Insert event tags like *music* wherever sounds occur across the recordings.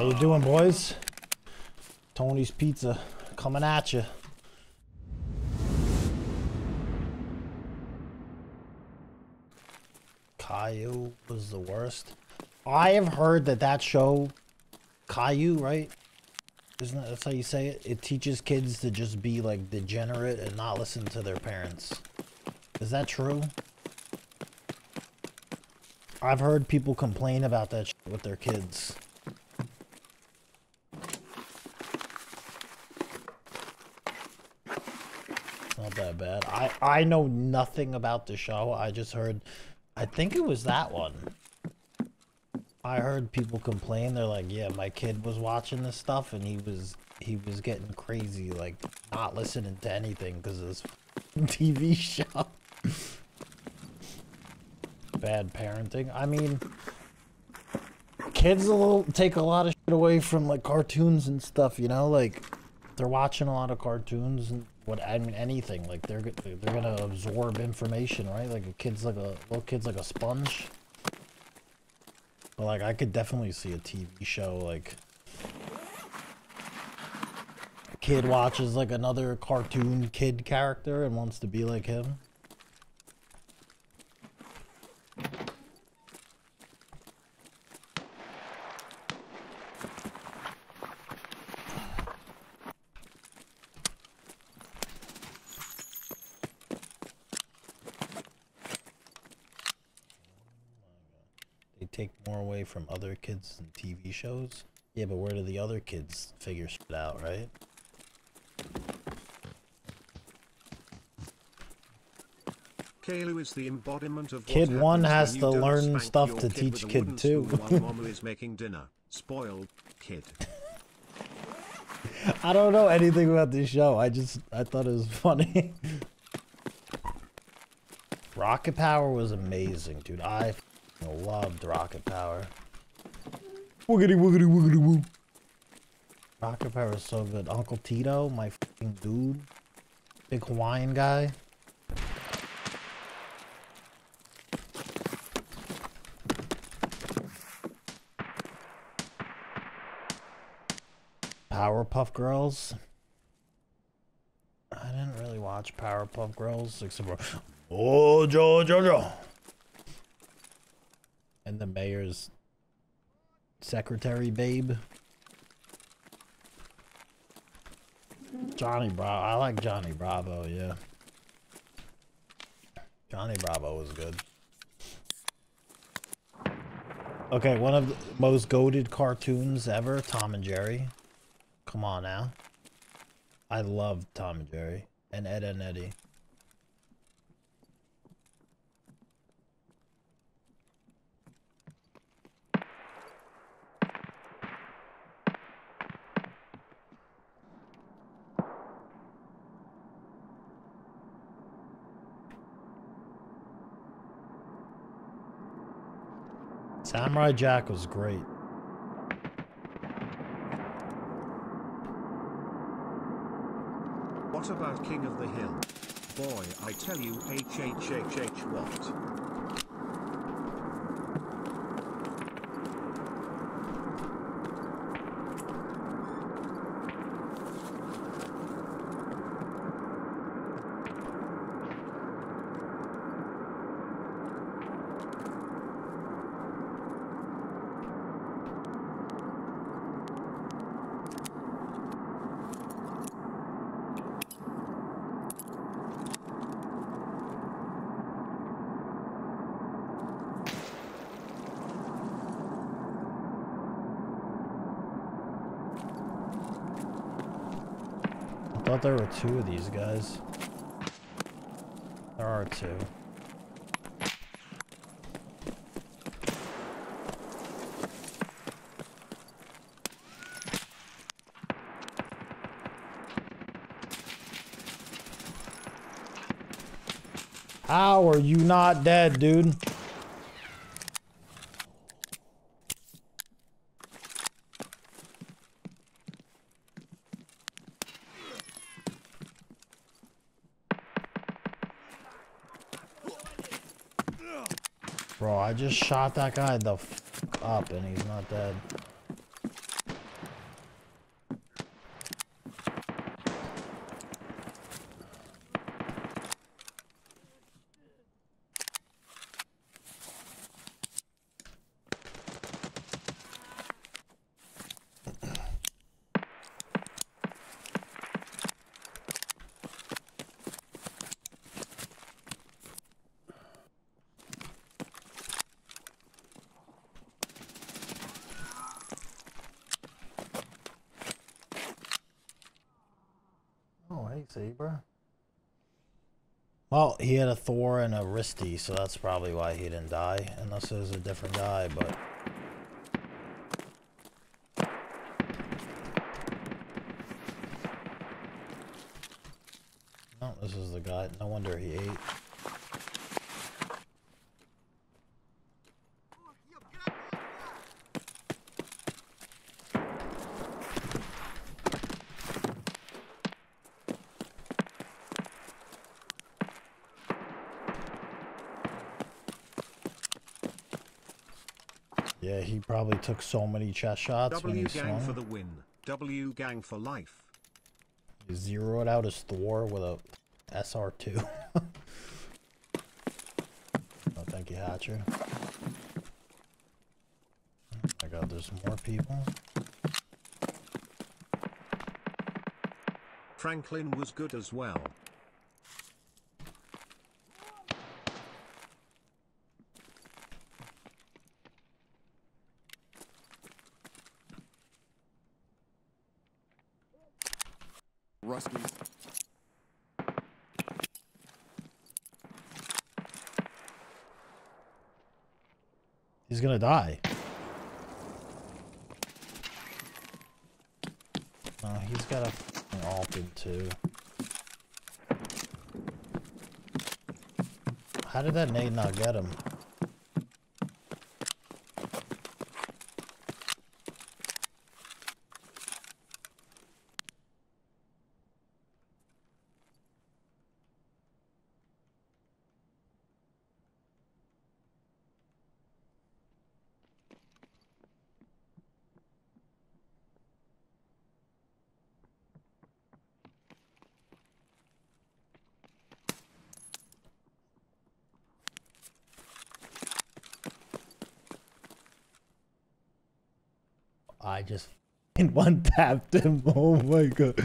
How you doing, boys? Tony's Pizza coming at you. Caillou was the worst. I have heard that that show, Caillou, right? Isn't that that's how you say it? It teaches kids to just be like degenerate and not listen to their parents. Is that true? I've heard people complain about that with their kids. not that bad. I I know nothing about the show. I just heard I think it was that one. I heard people complain. They're like, "Yeah, my kid was watching this stuff and he was he was getting crazy like not listening to anything because this *laughs* TV show." Bad parenting. I mean, kids little take a lot of shit away from like cartoons and stuff, you know? Like they're watching a lot of cartoons and what I mean anything like they're they're gonna absorb information, right? Like a kid's like a little kid's like a sponge. But like I could definitely see a TV show like a kid watches like another cartoon kid character and wants to be like him. Take more away from other kids and TV shows. Yeah, but where do the other kids figure shit out, right? Caillou is the embodiment of kid one has to learn stuff to teach kid two. while *laughs* is making dinner. Spoiled kid. *laughs* I don't know anything about this show. I just I thought it was funny. *laughs* Rocket Power was amazing, dude. I loved Rocket Power. Woogity woogity woogity woo. Rocket Power is so good. Uncle Tito, my fucking dude. Big Hawaiian guy. Powerpuff Girls. I didn't really watch Powerpuff Girls except for Oh Joe Jojo and the mayor's secretary babe. Johnny Bravo. I like Johnny Bravo, yeah. Johnny Bravo was good. Okay, one of the most goaded cartoons ever, Tom and Jerry. Come on now. I love Tom and Jerry and Ed and Eddie. Samurai Jack was great. What about King of the Hill? Boy, I tell you, HHHH what? Thought there were two of these guys. There are two. How are you not dead, dude? Bro, I just shot that guy the up and he's not dead. Saber? Well, he had a Thor and a Rys-T, so that's probably why he didn't die. Unless it was a different guy, but... No, this is the guy. No wonder he ate. Yeah, he probably took so many chest shots when W he gang swung. for the win. W gang for life. He zeroed out his Thor with a SR2. oh, thank you, Hatcher. I got there's more people. Franklin was good as well. He's gonna die. No, he's got a f***ing Altyn too. How did that nade not get him? I just in one tapped him. *laughs* Oh my god.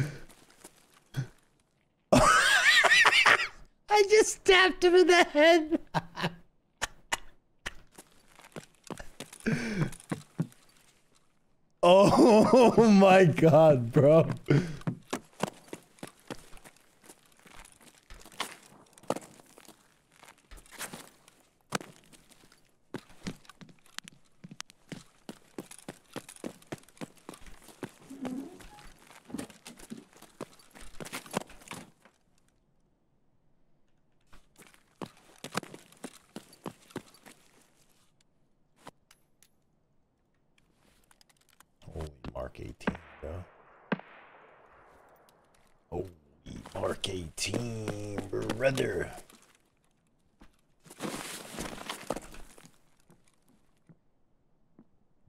I just tapped him in the head. *laughs* oh my god, bro. Holy Mark 18, brother.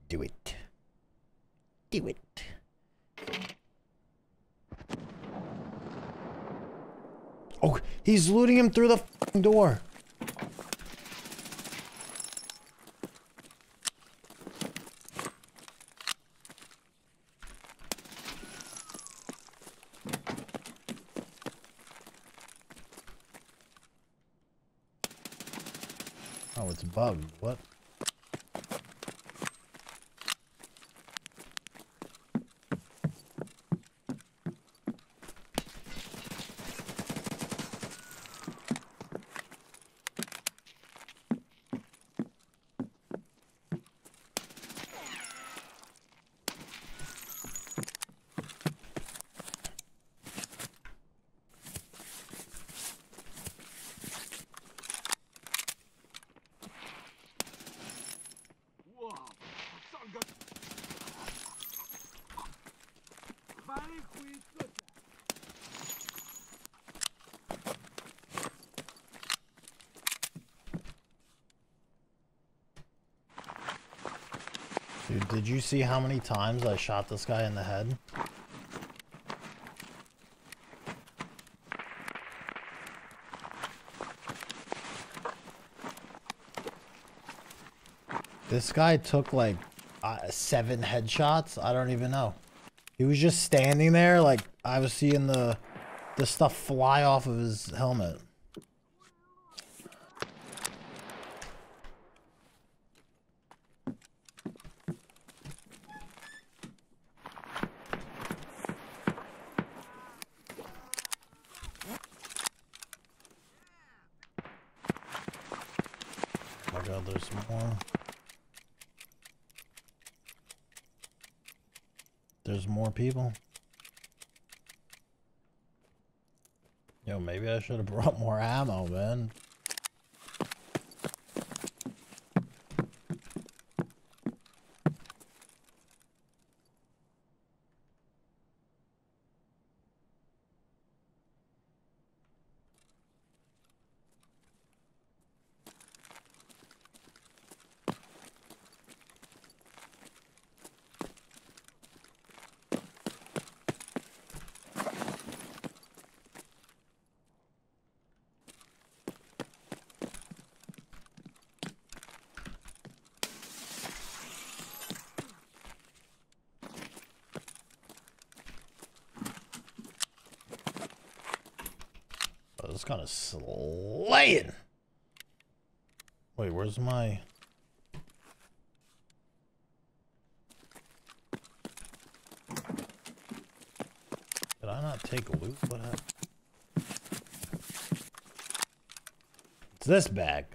Do it. Do it. Oh, he's looting him through the door. Oh, it's bugged. What? Dude, did you see how many times I shot this guy in the head? This guy took like uh, seven headshots. I don't even know. He was just standing there like I was seeing the the stuff fly off of his helmet. my god, there's more. There's more people. Yo, maybe I should have brought more ammo, man. It's kind of slaying. Wait, where's my... Did I not take loot? What happened? It's this bag.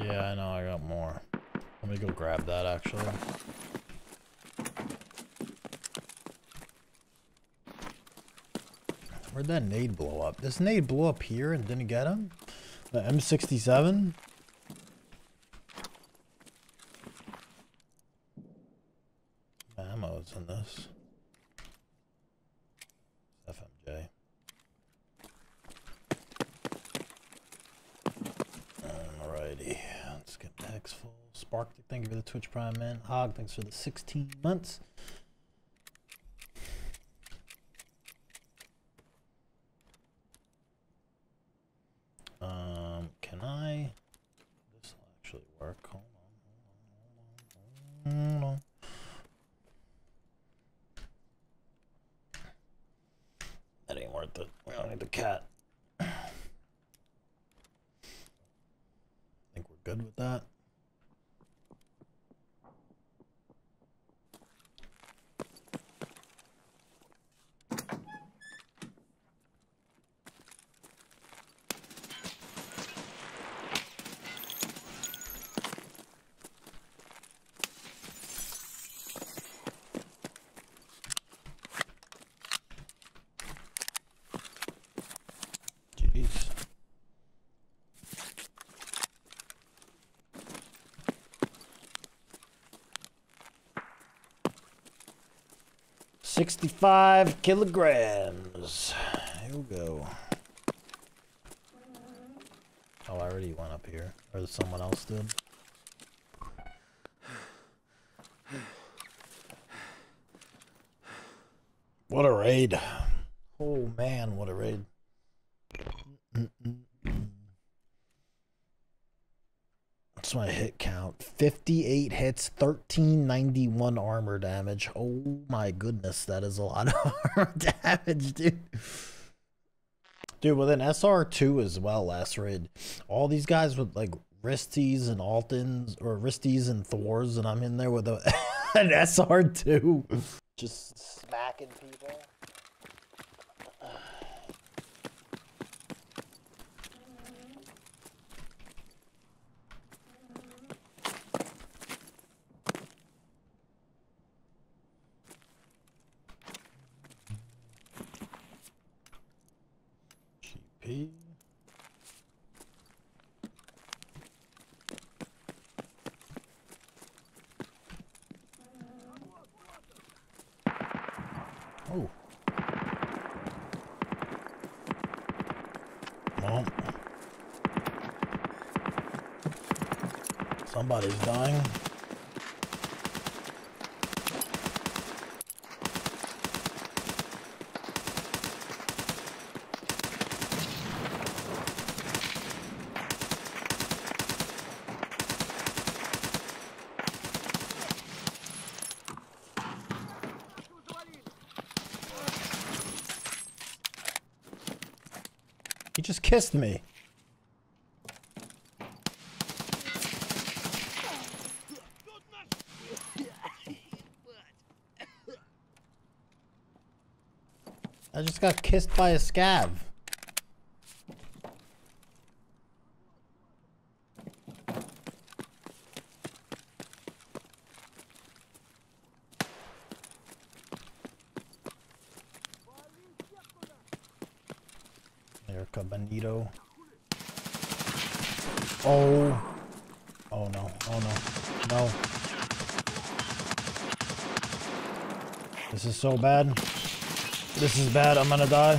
Yeah, I know, I got more. Let me go grab that actually. Where'd that nade blow up? This nade blew up here and didn't get him? The M67? Ammo's in this. FMJ. Alrighty, let's get X full. Spark, thank you for the Twitch Prime, man. Hog, thanks for the 16 months. 65 kilograms. Here we go. Oh, I already went up here. Or someone else did. What a raid. Oh man, what a That's my hit count. 58 hits, 1391 armor damage. Oh my goodness, that is a lot of *laughs* armor damage, dude. Dude, with an SR2 as well last raid. All these guys with like Rys-Ts and Altyns or Rys-Ts and Thors, and I'm in there with a, *laughs* an SR2. Just smacking people. GP. Oh. Well. Somebody's dying. He just kissed me. I just got kissed by a scav. Erica Benito. Oh. Oh no. Oh no. No. This is so bad. This is bad. I'm gonna die.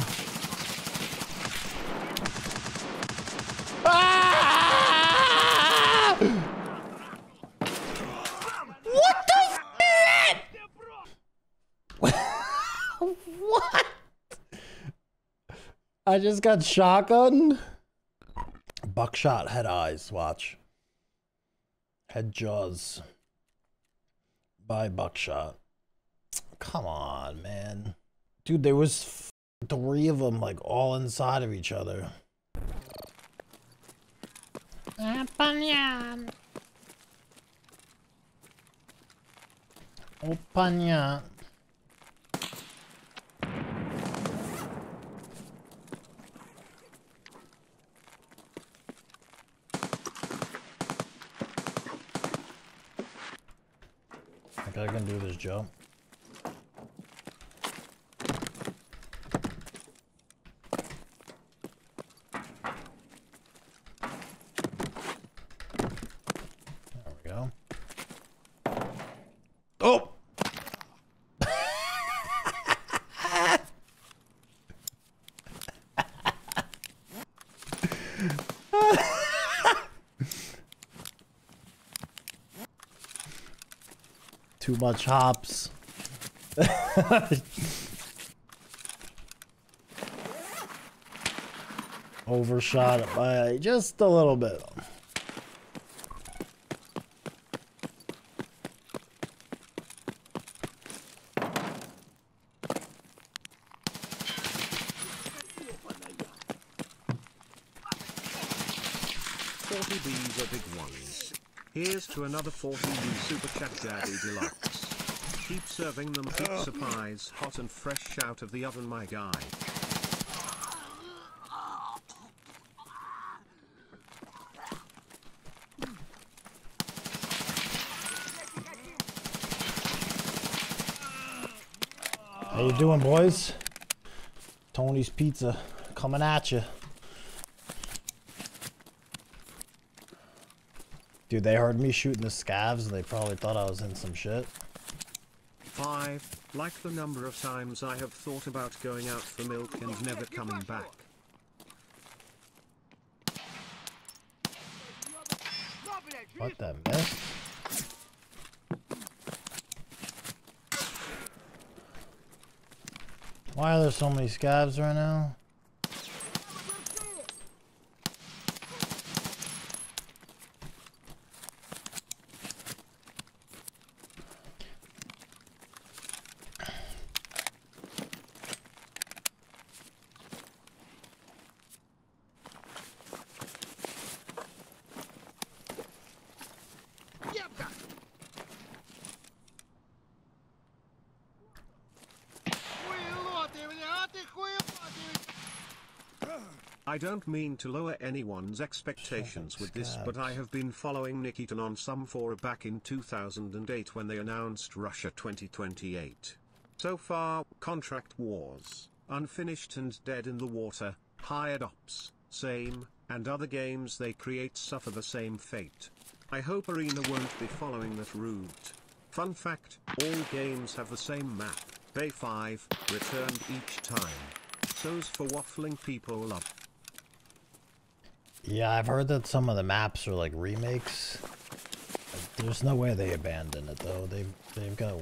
Ah! What the *laughs* What? I just got shotgun. Buckshot head eyes. Watch. Head jaws. By buckshot. Come on, man. Dude, there was three of them like all inside of each other. Open Open I gotta go do this jump. Too much hops. *laughs* Overshot it by just a little bit. Forty B's are big ones. Here's to another 40 B Super Chat Daddy Deluxe. Keep serving them pizza oh. pies hot and fresh out of the oven my guy. How you doing, boys? Tony's Pizza coming at you. Dude, they heard me shooting the scavs and they probably thought I was in some shit. 5. Like the number of times I have thought about going out for milk and never coming back. What the mess? Why are there so many scavs right now? I don't mean to lower anyone's expectations oh, with this, but I have been following Nikitan on some fora back in 2008 when they announced Russia 2028. So far, Contract Wars, Unfinished and Dead in the Water, Hired Ops, Same, and other games they create suffer the same fate. I hope Arena won't be following that route. Fun fact, all games have the same map, Bay 5, returned each time. So's for waffling people love. Yeah, I've heard that some of the maps are like remakes. There's no way they abandon it though. They've they've got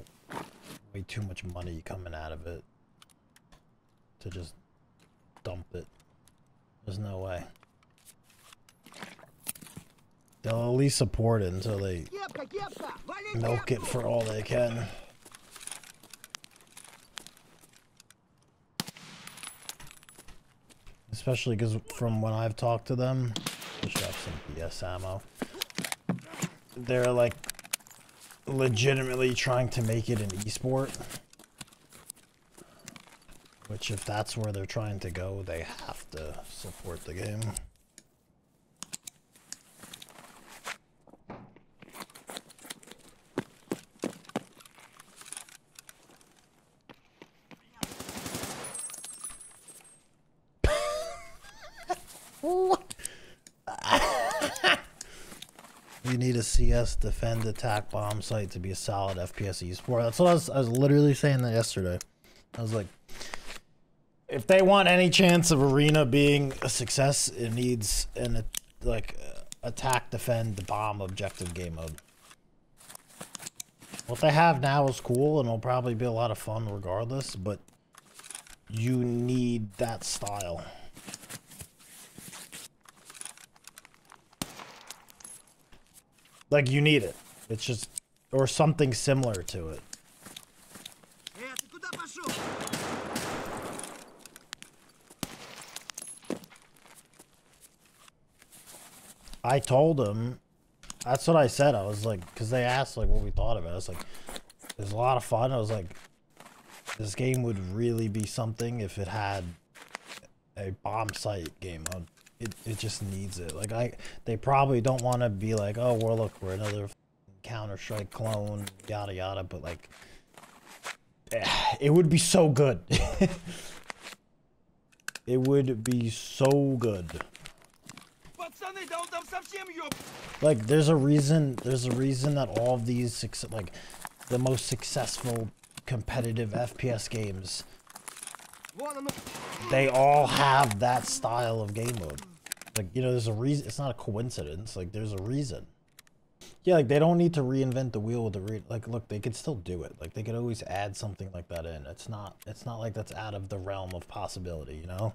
way too much money coming out of it to just dump it. There's no way. They'll at least support it until they milk it for all they can. Especially because from when I've talked to them, I should have some BS ammo. They're like legitimately trying to make it an esport. Which, if that's where they're trying to go, they have to support the game. What? CS defend attack bomb site to be a solid FPS esport. That's what I was, I was literally saying that yesterday. I was like, if they want any chance of arena being a success, it needs an like attack, defend, bomb objective game mode. What they have now is cool and it'll probably be a lot of fun regardless, but you need that style. Like you need it. It's just or something similar to it. I told him that's what I said. I was like, because they asked like what we thought of it. I was like, it's a lot of fun. I was like, this game would really be something if it had a bomb site game mode it, it just needs it. Like I, they probably don't want to be like, oh, well, look, we're another Counter Strike clone, yada yada. But like, it would be so good. *laughs* it would be so good. Like, there's a reason. There's a reason that all of these, like, the most successful competitive FPS games they all have that style of game mode. Like, you know, there's a reason. It's not a coincidence. Like, there's a reason. Yeah, like, they don't need to reinvent the wheel with the re Like, look, they could still do it. Like, they could always add something like that in. It's not, it's not like that's out of the realm of possibility, you know?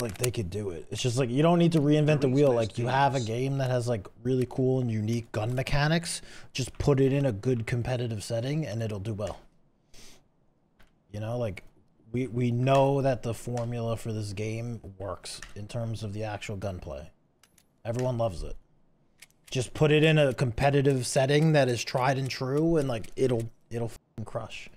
Like, they could do it. It's just like, you don't need to reinvent the wheel. Like, you have a game that has, like, really cool and unique gun mechanics. Just put it in a good competitive setting and it'll do well. You know, like we we know that the formula for this game works in terms of the actual gunplay. Everyone loves it. Just put it in a competitive setting that is tried and true, and like it'll it'll crush.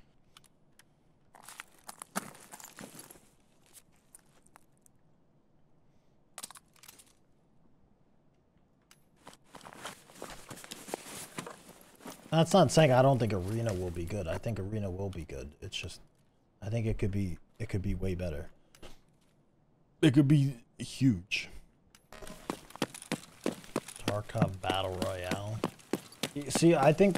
That's not saying I don't think Arena will be good. I think Arena will be good. It's just I think it could be it could be way better. It could be huge. Tarkov Battle Royale. See, I think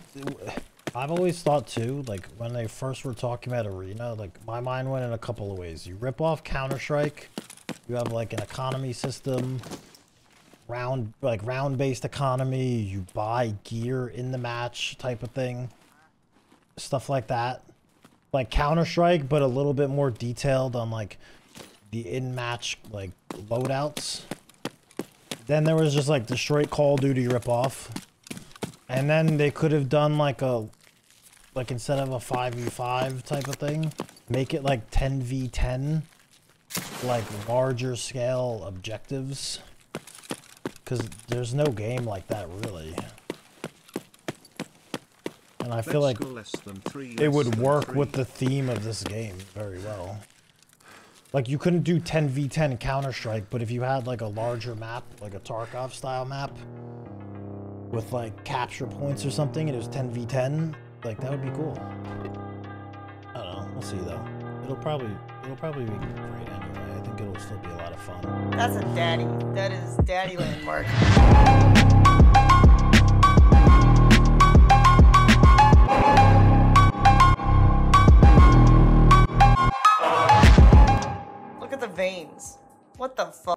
I've always thought too, like when they first were talking about Arena, like my mind went in a couple of ways. You rip off Counter-Strike, you have like an economy system, round like round based economy, you buy gear in the match type of thing. Stuff like that like Counter Strike, but a little bit more detailed on like the in-match like loadouts. Then there was just like the straight Call of Duty ripoff, and then they could have done like a like instead of a 5v5 type of thing, make it like 10v10, like larger scale objectives. Because there's no game like that really. And I feel like it would work with the theme of this game very well. Like you couldn't do 10v10 Counter-Strike, but if you had like a larger map, like a Tarkov style map, with like capture points or something, and it was 10v10, like that would be cool. I don't know, we'll see though. It'll probably, it'll probably be great anyway. I think it'll still be a lot of fun. That's a daddy. That is daddy landmark. Veins. What the fuck?